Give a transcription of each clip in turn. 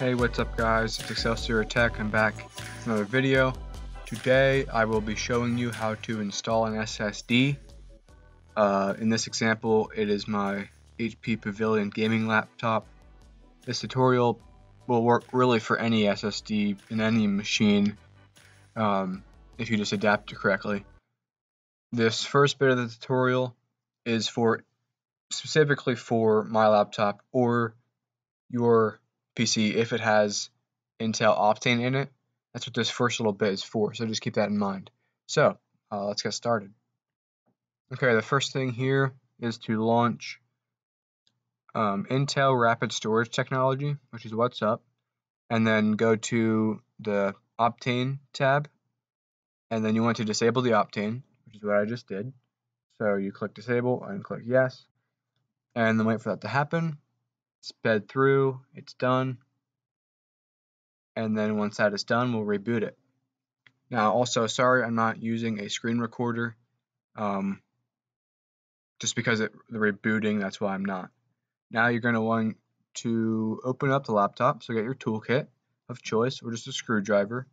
Hey, what's up guys? It's Exselsior Tech. I'm back with another video. Today I will be showing you how to install an SSD. Uh, in this example, it is my HP Pavilion gaming laptop. This tutorial will work really for any SSD in any machine um, if you just adapt it correctly. This first bit of the tutorial is for specifically for my laptop or your PC if it has Intel Optane in it. That's what this first little bit is for, so just keep that in mind. So, uh, let's get started. Okay, the first thing here is to launch um, Intel Rapid Storage Technology, which is what's up, and then go to the Optane tab, and then you want to disable the Optane, which is what I just did. So you click disable and click yes, and then wait for that to happen sped through, it's done. And then once that is done, we'll reboot it. Now, also, sorry I'm not using a screen recorder. Um, just because it, the rebooting, that's why I'm not. Now you're going to want to open up the laptop. So get your toolkit of choice or just a screwdriver.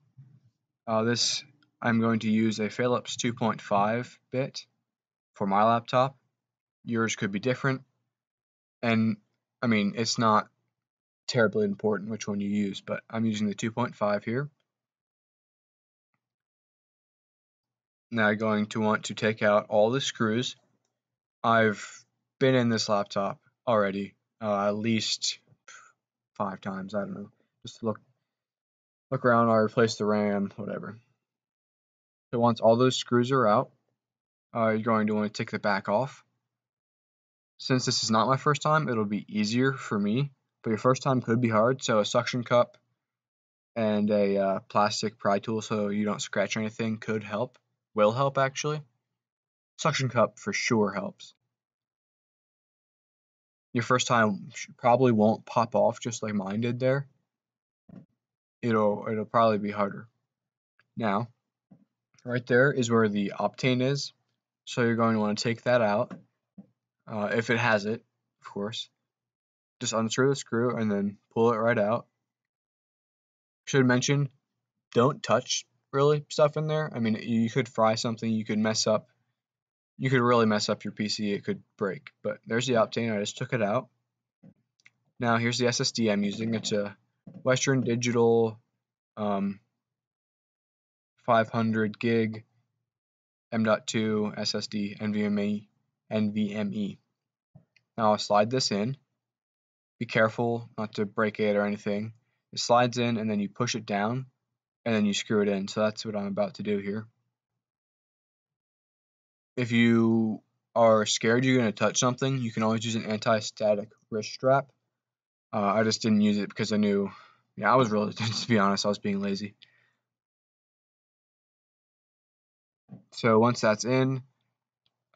Uh, this, I'm going to use a Phillips 2.5 bit for my laptop. Yours could be different. And I mean, it's not terribly important which one you use, but I'm using the 2.5 here. Now going to want to take out all the screws. I've been in this laptop already uh, at least five times. I don't know. Just look look around. I replaced the RAM, whatever. So once all those screws are out, uh, you're going to want to take the back off. Since this is not my first time, it'll be easier for me, but your first time could be hard. So a suction cup and a uh, plastic pry tool so you don't scratch anything could help, will help actually. Suction cup for sure helps. Your first time probably won't pop off just like mine did there. It'll it'll probably be harder. Now, right there is where the Optane is. So you're going to want to take that out uh, if it has it, of course. Just unscrew the screw and then pull it right out. Should mention, don't touch really stuff in there. I mean, you could fry something, you could mess up, you could really mess up your PC, it could break. But there's the Optane, I just took it out. Now here's the SSD I'm using. It's a Western Digital um, 500 gig M.2 SSD NVMe NVMe. Now I'll slide this in. Be careful not to break it or anything. It slides in and then you push it down and then you screw it in. So that's what I'm about to do here. If you are scared you're going to touch something, you can always use an anti-static wrist strap. Uh, I just didn't use it because I knew, yeah, I was really, to be honest, I was being lazy. So once that's in,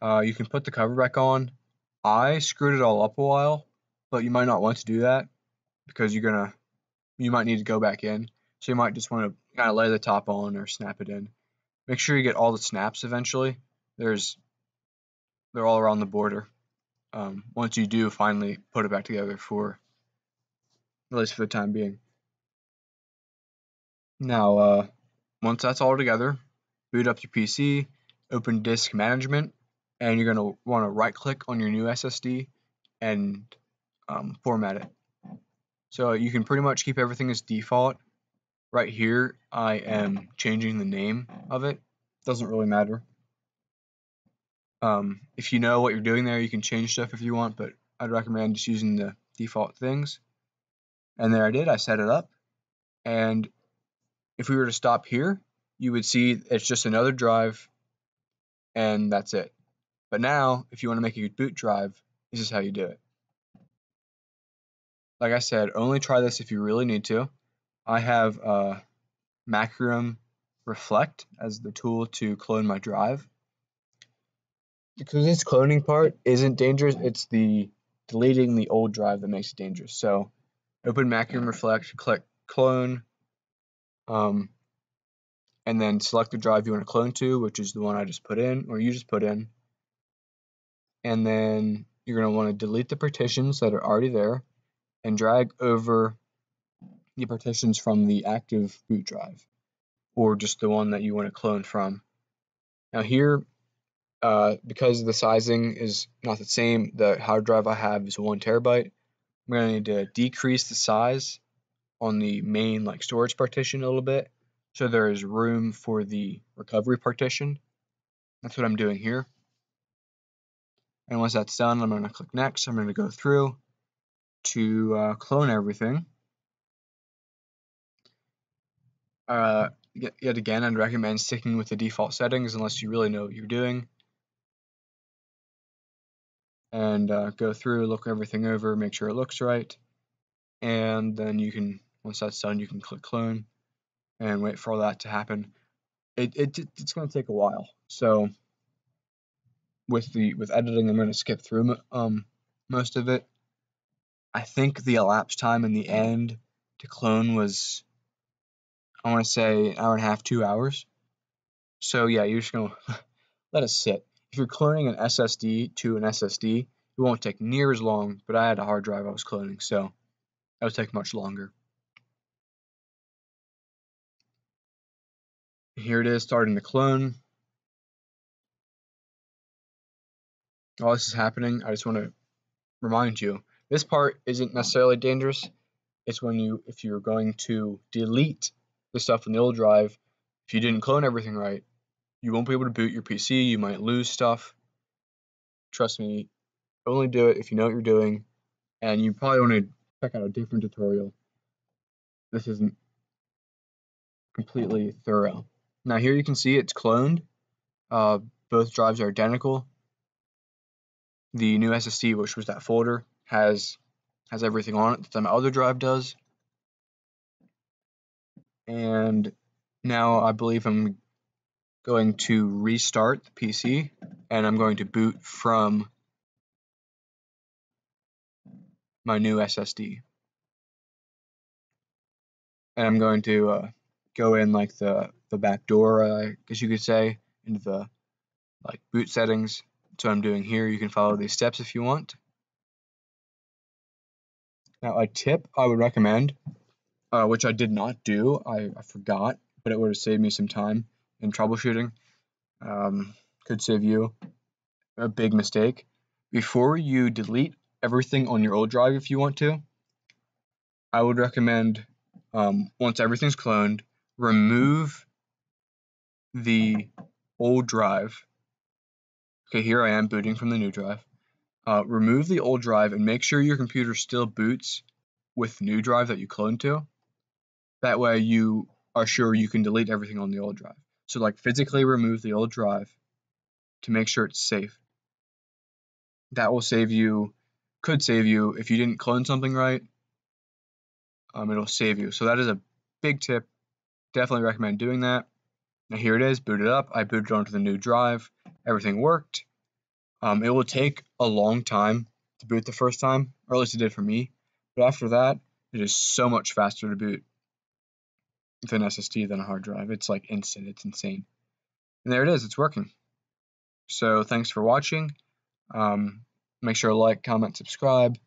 uh, you can put the cover back on. I screwed it all up a while, but you might not want to do that because you're gonna you might need to go back in. So you might just want to kind of lay the top on or snap it in. Make sure you get all the snaps eventually. There's they're all around the border. Um, once you do finally put it back together for at least for the time being. Now, uh, once that's all together, boot up your PC, open disk management, and you're going to want to right click on your new SSD and um, format it. So you can pretty much keep everything as default. Right here, I am changing the name of it. Doesn't really matter. Um, if you know what you're doing there, you can change stuff if you want, but I'd recommend just using the default things. And there I did, I set it up. And if we were to stop here, you would see it's just another drive, and that's it. But now, if you want to make a boot drive, this is how you do it. Like I said, only try this if you really need to. I have uh, Macrium Reflect as the tool to clone my drive. Because this cloning part isn't dangerous, it's the deleting the old drive that makes it dangerous. So open Macrium Reflect, click clone, um, and then select the drive you want to clone to, which is the one I just put in, or you just put in and then you're going to want to delete the partitions that are already there and drag over the partitions from the active boot drive or just the one that you want to clone from. Now here, uh, because the sizing is not the same, the hard drive I have is one terabyte. I'm going to need to decrease the size on the main like storage partition a little bit so there is room for the recovery partition. That's what I'm doing here. And once that's done, I'm going to click next. I'm going to go through to uh, clone everything. Uh, yet, again, I'd recommend sticking with the default settings unless you really know what you're doing. And uh, go through, look everything over, make sure it looks right. And then you can, once that's done, you can click clone and wait for all that to happen. It, it it's going to take a while. So with the with editing, I'm to skip through um most of it. I think the elapsed time in the end to clone was I want to say an hour and a half, two hours. So yeah, you're just gonna let it sit. If you're cloning an SSD to an SSD, it won't take near as long. But I had a hard drive I was cloning, so that would take much longer. Here it is starting to clone. While this is happening, I just want to remind you, this part isn't necessarily dangerous. It's when you, if you're going to delete the stuff in the old drive, if you didn't clone everything right, you won't be able to boot your PC. You might lose stuff. Trust me, only do it if you know what you're doing, and you probably want to check out a different tutorial. This isn't completely thorough. Now here you can see it's cloned. Uh, both drives are identical. The new SSD, which was that folder, has has everything on it that my other drive does. And now I believe I'm going to restart the PC and I'm going to boot from my new SSD. And I'm going to uh, go in like the the back door, uh, I guess you could say, into the like boot settings. So I'm doing here. You can follow these steps if you want. Now a tip I would recommend, uh, which I did not do, I, I, forgot, but it would have saved me some time in troubleshooting. Um, could save you a big mistake. Before you delete everything on your old drive, if you want to, I would recommend um, once everything's cloned, remove the old drive. Okay, here I am booting from the new drive. Uh, remove the old drive and make sure your computer still boots with new drive that you cloned to. That way you are sure you can delete everything on the old drive. So like physically remove the old drive to make sure it's safe. That will save you, could save you if you didn't clone something right. Um, it'll save you. So that is a big tip. Definitely recommend doing that. Now here it is, booted up. I booted onto the new drive. Everything worked. Um, it will take a long time to boot the first time, or at least it did for me. But after that, it is so much faster to boot with an SSD than a hard drive. It's like instant. It's insane. And there it is. It's working. So thanks for watching. Um, make sure to like, comment, subscribe.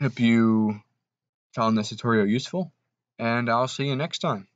Hope you found this tutorial useful, and I'll see you next time.